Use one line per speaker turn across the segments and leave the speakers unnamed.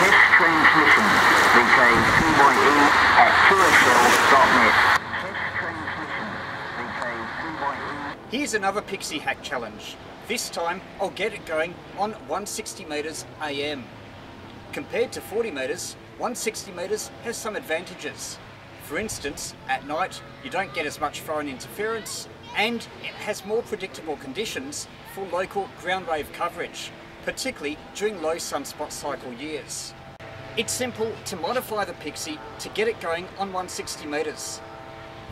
Test transmission. VK3YE at 2SL.net. Test transmission. VK3YE.
Here's another Pixie Hack challenge. This time I'll get it going on 160 metres AM. Compared to 40 metres, 160 metres has some advantages. For instance, at night you don't get as much foreign interference and it has more predictable conditions for local ground wave coverage, particularly during low sunspot cycle years. It's simple to modify the Pixie to get it going on 160 metres.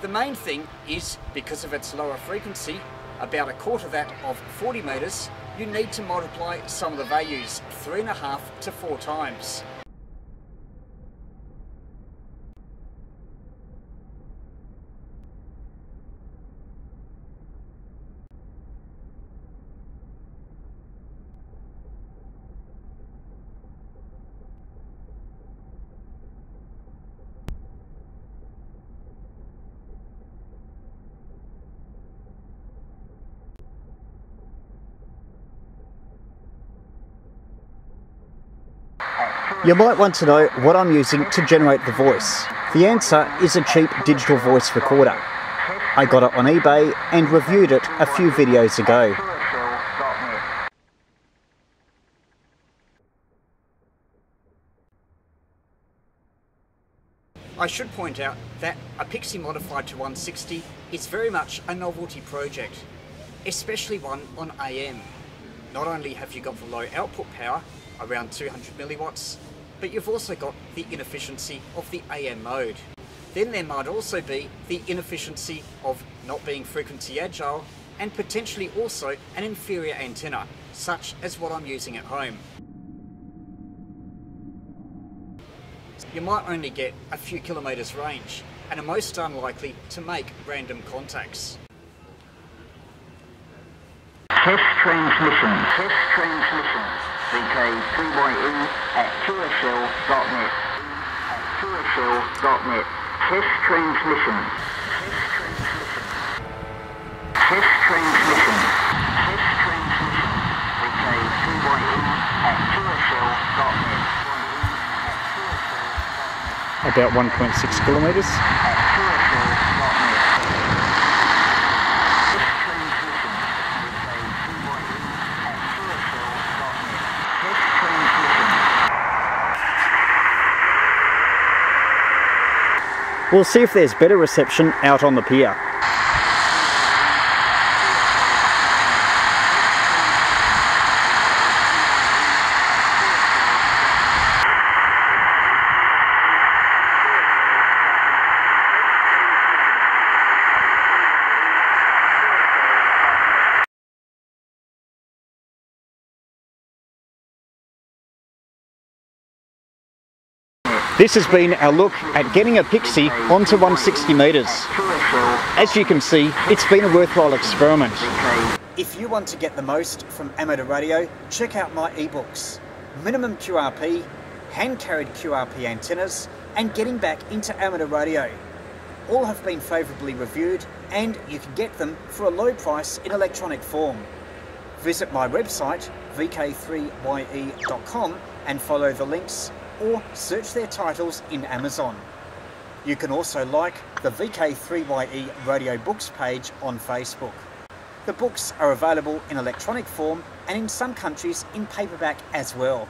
The main thing is, because of its lower frequency, about a quarter that of 40 metres, you need to multiply some of the values three and a half to four times.
You might want to know what I'm using to generate the voice. The answer is a cheap digital voice recorder. I got it on eBay and reviewed it a few videos ago.
I should point out that a Pixie modified to 160 is very much a novelty project, especially one on AM. Not only have you got the low output power, around 200 milliwatts, but you've also got the inefficiency of the AM mode. Then there might also be the inefficiency of not being frequency agile and potentially also an inferior antenna, such as what I'm using at home. You might only get a few kilometres range and are most unlikely to make random contacts.
Test transmission. Test transmission. VK3YE at 2SL.net. At 2SL.net. Test transmission. Test transmission. Test transmission. VK3YE at 2SL.net.
About 1.6 kilometres.
At 2SL.net. Test transmission. VK3YE at 2SL.net. Test transmission.
We'll see if there's better reception out on the pier. This has been our look at getting a Pixie onto 160 metres. As you can see, it's been a worthwhile experiment.
If you want to get the most from amateur radio, check out my ebooks Minimum QRP, Hand Carried QRP Antennas, and Getting Back into Amateur Radio. All have been favourably reviewed, and you can get them for a low price in electronic form. Visit my website, vk3ye.com, and follow the links or search their titles in Amazon. You can also like the VK3YE Radio Books page on Facebook. The books are available in electronic form and in some countries in paperback as well.